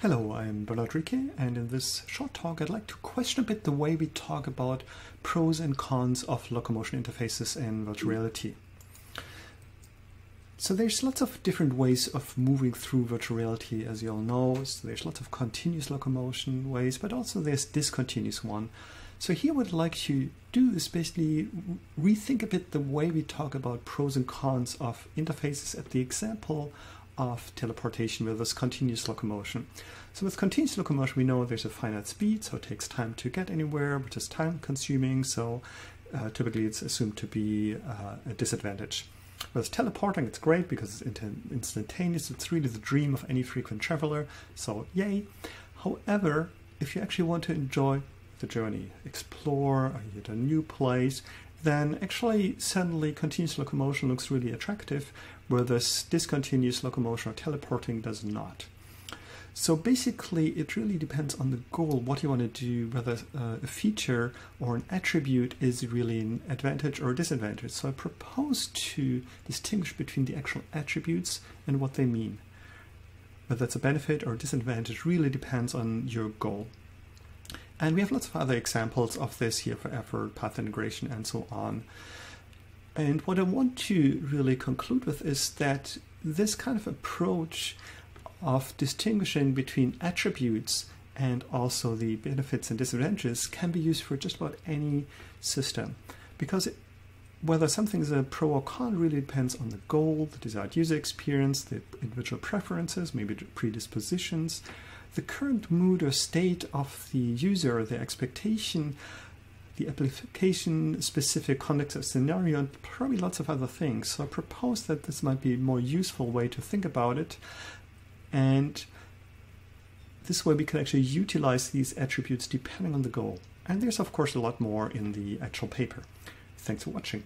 Hello, I'm Bernhard Riecke, and in this short talk, I'd like to question a bit the way we talk about pros and cons of locomotion interfaces in virtual reality. So there's lots of different ways of moving through virtual reality, as you all know. So there's lots of continuous locomotion ways, but also there's discontinuous one. So here what I'd like to do is basically rethink a bit the way we talk about pros and cons of interfaces at the example of teleportation with this continuous locomotion. So with continuous locomotion, we know there's a finite speed, so it takes time to get anywhere, which is time consuming. So uh, typically it's assumed to be uh, a disadvantage. With teleporting, it's great because it's instantaneous. It's really the dream of any frequent traveler. So yay. However, if you actually want to enjoy the journey, explore, hit a new place, then actually suddenly continuous locomotion looks really attractive, whereas discontinuous locomotion or teleporting does not. So basically, it really depends on the goal, what you want to do, whether uh, a feature or an attribute is really an advantage or a disadvantage. So I propose to distinguish between the actual attributes and what they mean. Whether that's a benefit or a disadvantage really depends on your goal. And we have lots of other examples of this here for effort, path integration, and so on. And what I want to really conclude with is that this kind of approach of distinguishing between attributes and also the benefits and disadvantages can be used for just about any system. Because it, whether something is a pro or con really depends on the goal, the desired user experience, the individual preferences, maybe predispositions, the current mood or state of the user, the expectation, the application specific context of scenario, and probably lots of other things. So I propose that this might be a more useful way to think about it. And this way we can actually utilize these attributes depending on the goal. And there's of course a lot more in the actual paper. Thanks for watching.